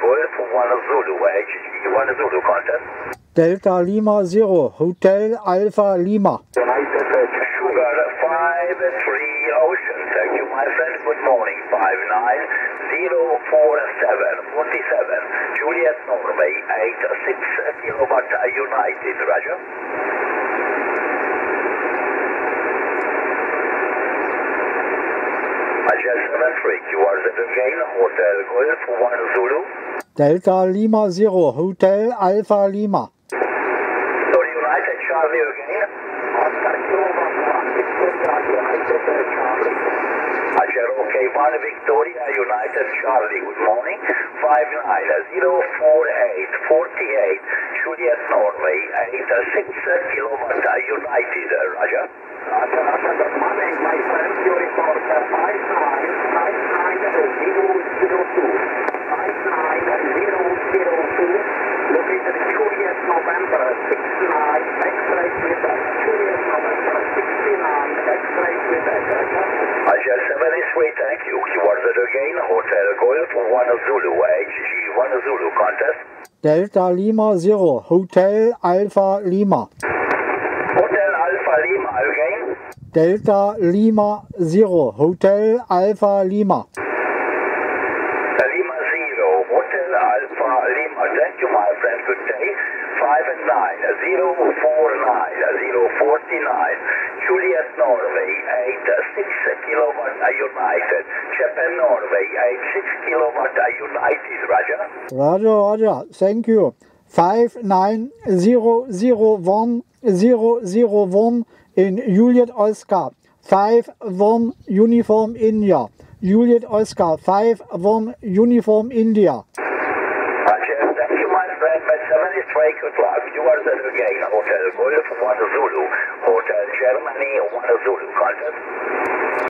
Golf, 1 Zulu, HG, 1 Zulu contest. Delta Lima Zero, Hotel Alpha Lima. Sugar 5 3 Ocean, thank you my friend, good morning, 59047, 47, Juliet Norway, 86 Kilowatt United, Roger. Roger 73, you are the again, Hotel Golf, 1 Zulu. Delta Lima Zero, Hotel Alpha Lima. Sorry, United Charlie again. Okay, one Victoria United Charlie, good morning. 59048, 48, Juliet Norway, 86 Kilowatt United, Roger. Roger, 73, thank you. You again, Hotel Golf, 1 Zulu, HG, 1 Zulu contest. Delta Lima Zero, Hotel Alpha Lima. Hotel Alpha Lima again. Delta Lima Zero, Hotel Alpha Lima. Lima Zero, Hotel Alpha Lima. Thank you, my friend. Good day. 5 and 9, 049, 049. Juliet Norway, 86 kilowatt United. Japan Norway, 6 kilowatt United, Roger. Roger, Roger, thank you. Five nine zero zero one zero zero one in Juliet Oscar. Five one Uniform India. Juliet Oscar. Five one Uniform India. Ah, Roger, thank you, my friend. By 73, good luck. You are the again, Hotel Golf, 1 Zulu. Hotel Germany, 1 Zulu. Contact.